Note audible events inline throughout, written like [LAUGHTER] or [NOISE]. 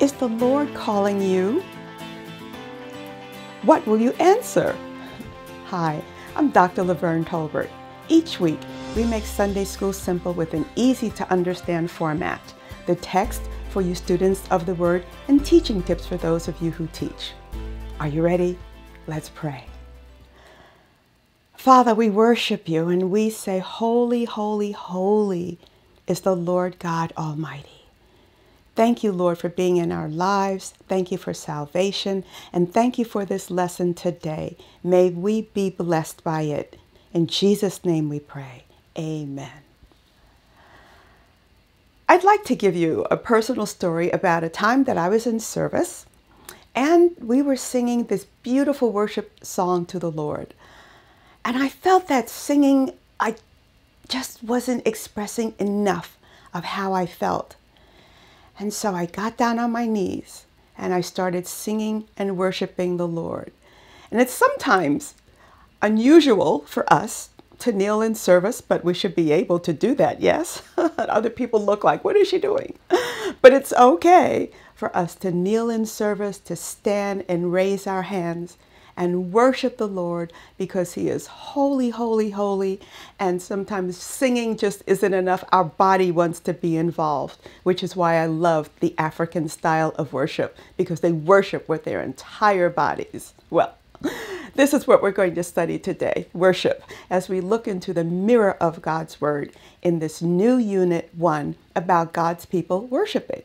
Is the Lord calling you? What will you answer? Hi, I'm Dr. Laverne Tolbert. Each week, we make Sunday School simple with an easy to understand format, the text for you students of the Word, and teaching tips for those of you who teach. Are you ready? Let's pray. Father, we worship you and we say, Holy, holy, holy is the Lord God Almighty. Thank you, Lord, for being in our lives. Thank you for salvation. And thank you for this lesson today. May we be blessed by it. In Jesus' name we pray. Amen. I'd like to give you a personal story about a time that I was in service and we were singing this beautiful worship song to the Lord. And I felt that singing, I just wasn't expressing enough of how I felt. And so I got down on my knees and I started singing and worshiping the Lord. And it's sometimes unusual for us to kneel in service, but we should be able to do that, yes? [LAUGHS] Other people look like, what is she doing? [LAUGHS] But it's okay for us to kneel in service, to stand and raise our hands and worship the Lord because He is holy, holy, holy. And sometimes singing just isn't enough. Our body wants to be involved, which is why I love the African style of worship because they worship with their entire bodies. Well, [LAUGHS] this is what we're going to study today worship as we look into the mirror of God's Word in this new unit one about God's people worshiping.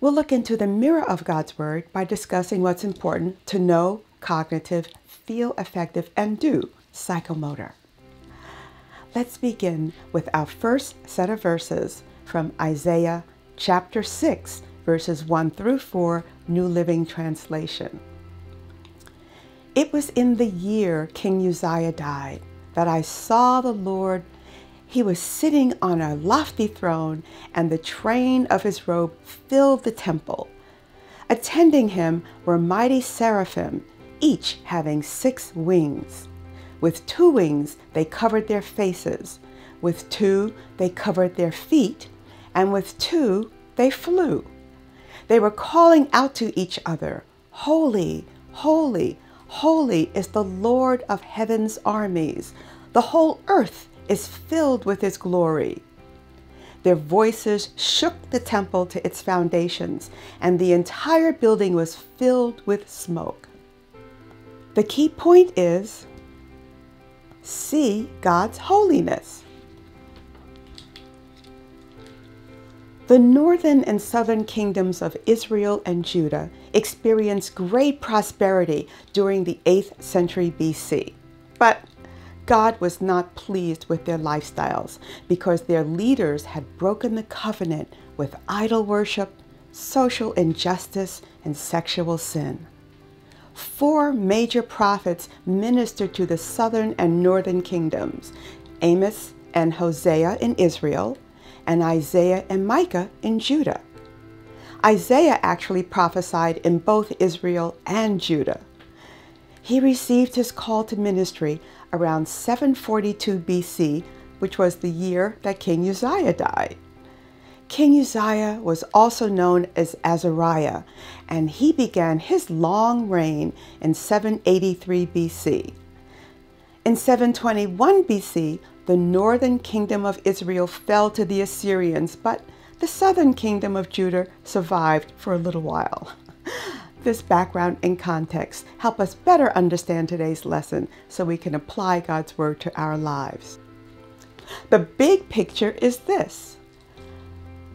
We'll look into the mirror of God's Word by discussing what's important to know, cognitive, feel affective, and do psychomotor. Let's begin with our first set of verses from Isaiah chapter 6, verses 1 through 4, New Living Translation. It was in the year King Uzziah died that I saw the Lord. He was sitting on a lofty throne, and the train of his robe filled the temple. Attending him were mighty seraphim each having six wings. With two wings they covered their faces, with two they covered their feet, and with two they flew. They were calling out to each other, Holy, holy, holy is the Lord of heaven's armies. The whole earth is filled with his glory. Their voices shook the temple to its foundations, and the entire building was filled with smoke. The key point is see God's holiness. The northern and southern kingdoms of Israel and Judah experienced great prosperity during the 8th century BC. But God was not pleased with their lifestyles because their leaders had broken the covenant with idol worship, social injustice, and sexual sin four major prophets ministered to the southern and northern kingdoms Amos and Hosea in Israel, and Isaiah and Micah in Judah. Isaiah actually prophesied in both Israel and Judah. He received his call to ministry around 742 BC, which was the year that King Uzziah died. King Uzziah was also known as Azariah, and he began his long reign in 783 BC. In 721 BC, the northern kingdom of Israel fell to the Assyrians, but the southern kingdom of Judah survived for a little while. [LAUGHS] This background and context help us better understand today's lesson so we can apply God's word to our lives. The big picture is this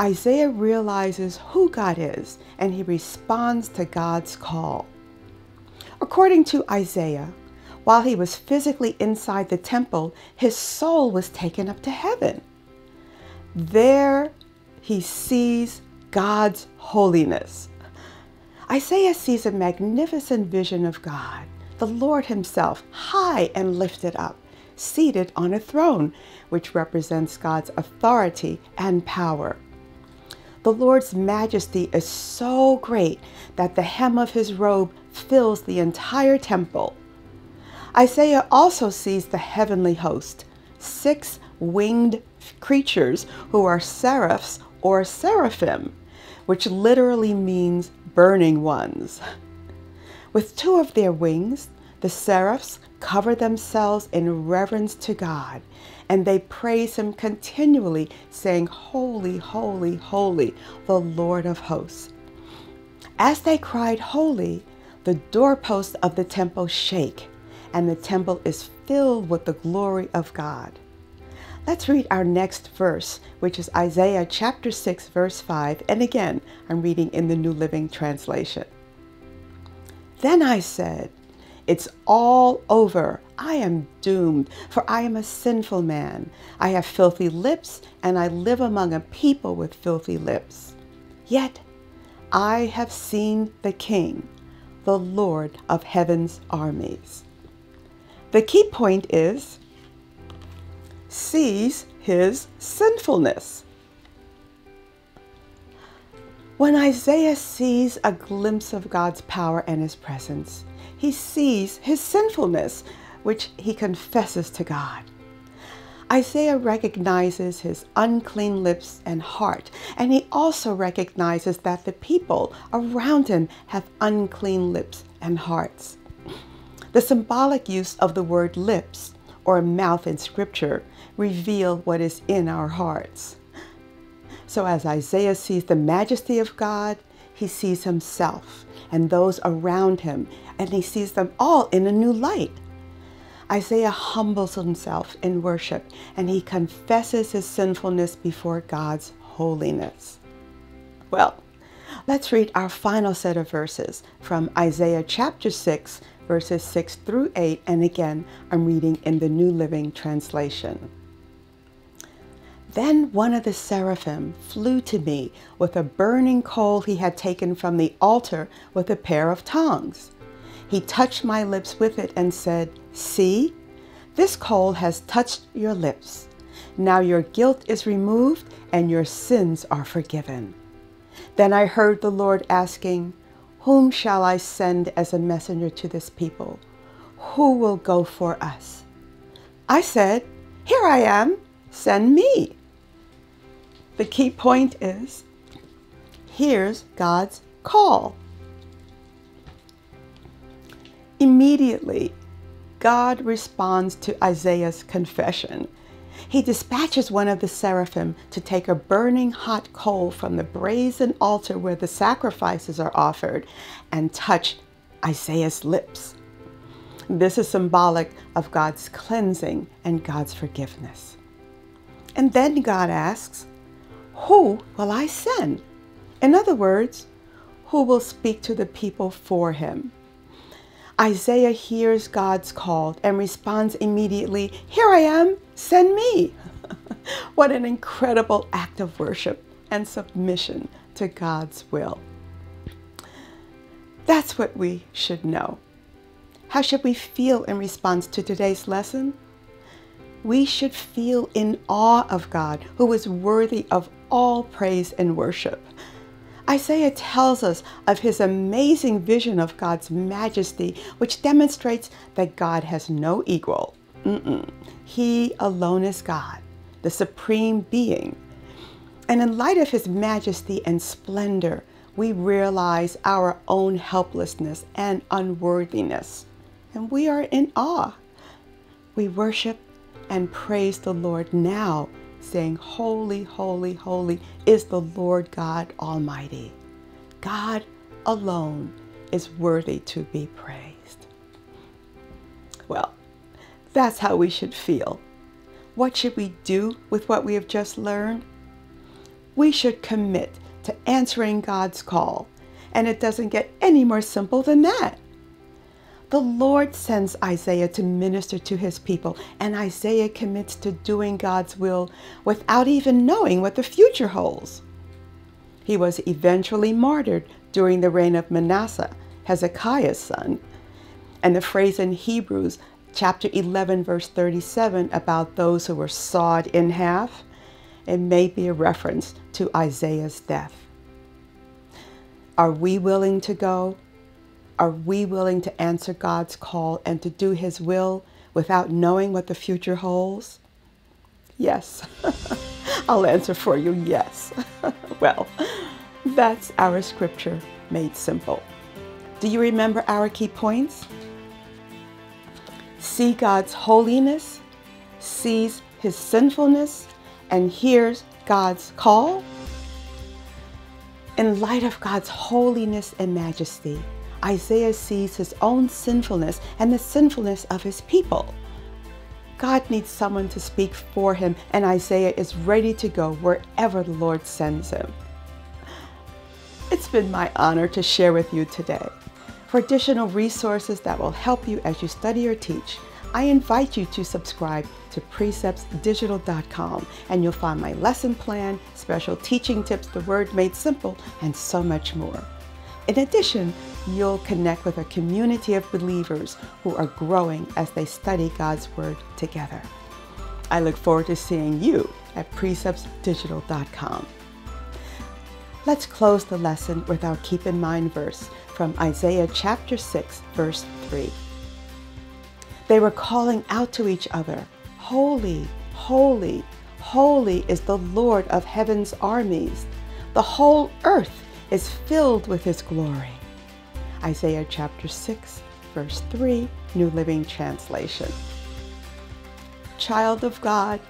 Isaiah realizes who God is and he responds to God's call. According to Isaiah, while he was physically inside the temple, his soul was taken up to heaven. There he sees God's holiness. Isaiah sees a magnificent vision of God, the Lord Himself, high and lifted up, seated on a throne, which represents God's authority and power. The Lord's majesty is so great that the hem of his robe fills the entire temple. Isaiah also sees the heavenly host, six winged creatures who are seraphs or seraphim, which literally means burning ones. With two of their wings, the seraphs cover themselves in reverence to God, and they praise Him continually, saying, Holy, holy, holy, the Lord of hosts. As they cried, Holy, the doorposts of the temple shake, and the temple is filled with the glory of God. Let's read our next verse, which is Isaiah chapter 6, verse 5. And again, I'm reading in the New Living Translation. Then I said, It's all over. I am doomed, for I am a sinful man. I have filthy lips, and I live among a people with filthy lips. Yet I have seen the King, the Lord of heaven's armies. The key point is sees his sinfulness. When Isaiah sees a glimpse of God's power and his presence, he sees his sinfulness, which he confesses to God. Isaiah recognizes his unclean lips and heart, and he also recognizes that the people around him have unclean lips and hearts. The symbolic use of the word lips or mouth in Scripture reveal what is in our hearts. So as Isaiah sees the majesty of God, he sees himself and those around him, and he sees them all in a new light. Isaiah humbles himself in worship and he confesses his sinfulness before God's holiness. Well, let's read our final set of verses from Isaiah chapter 6, verses 6 through 8. And again, I'm reading in the New Living Translation. Then one of the seraphim flew to me with a burning coal he had taken from the altar with a pair of tongs. He touched my lips with it and said, See, this coal has touched your lips. Now your guilt is removed and your sins are forgiven. Then I heard the Lord asking, Whom shall I send as a messenger to this people? Who will go for us? I said, Here I am, send me. The key point is hears God's call. Immediately, God responds to Isaiah's confession. He dispatches one of the seraphim to take a burning hot coal from the brazen altar where the sacrifices are offered and touch Isaiah's lips. This is symbolic of God's cleansing and God's forgiveness. And then God asks, Who will I send? In other words, who will speak to the people for him? Isaiah hears God's call and responds immediately, Here I am, send me. [LAUGHS] what an incredible act of worship and submission to God's will. That's what we should know. How should we feel in response to today's lesson? We should feel in awe of God, who is worthy of all praise and worship. Isaiah tells us of his amazing vision of God's majesty, which demonstrates that God has no equal. Mm-mm. He alone is God, the supreme being. And in light of his majesty and splendor, we realize our own helplessness and unworthiness, and we are in awe. We worship and praise the Lord now saying, Holy, holy, holy is the Lord God Almighty. God alone is worthy to be praised. Well, that's how we should feel. What should we do with what we have just learned? We should commit to answering God's call, and it doesn't get any more simple than that the Lord sends Isaiah to minister to his people, and Isaiah commits to doing God's will without even knowing what the future holds. He was eventually martyred during the reign of Manasseh, Hezekiah's son. And the phrase in Hebrews chapter 11, verse 37 about those who were sawed in half, it may be a reference to Isaiah's death. Are we willing to go? Are we willing to answer God's call and to do His will without knowing what the future holds? Yes. [LAUGHS] I'll answer for you yes. [LAUGHS] well, That's our scripture made simple. Do you remember our key points? See God's holiness, sees his sinfulness, and hears God's call? In light of God's holiness and majesty, Isaiah sees his own sinfulness and the sinfulness of his people. God needs someone to speak for him, and Isaiah is ready to go wherever the Lord sends him. It's been my honor to share with you today. For additional resources that will help you as you study or teach, I invite you to subscribe to preceptsdigital.com and you'll find my lesson plan, special teaching tips, the word made simple, and so much more. In addition, you'll connect with a community of believers who are growing as they study God's Word together. I look forward to seeing you at preceptsdigital.com. Let's close the lesson with our keep in mind verse from Isaiah chapter 6, verse 3. They were calling out to each other, Holy, holy, holy is the Lord of heaven's armies. The whole earth is filled with his glory. Isaiah chapter 6, verse 3, New Living Translation. Child of God,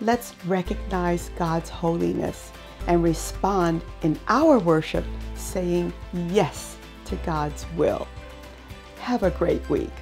let's recognize God's holiness and respond in our worship saying yes to God's will. Have a great week.